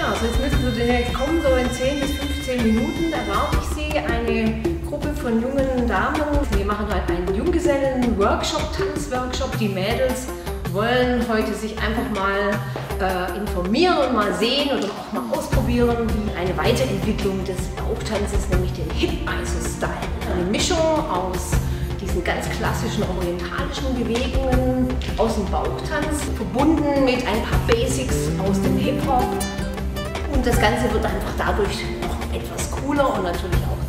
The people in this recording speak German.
Ja, also jetzt müssen Sie demnächst kommen, so in 10 bis 15 Minuten erwarte ich Sie, eine Gruppe von jungen Damen. Wir machen heute einen Junggesellen-Workshop, Tanzworkshop. Die Mädels wollen heute sich einfach mal äh, informieren und mal sehen oder auch mal ausprobieren, wie eine Weiterentwicklung des Bauchtanzes, nämlich den Hip-Iso-Style. Eine Mischung aus diesen ganz klassischen orientalischen Bewegungen aus dem Bauchtanz, verbunden mit ein paar Basics aus dem Hip-Hop. Und das Ganze wird einfach dadurch noch etwas cooler und natürlich auch.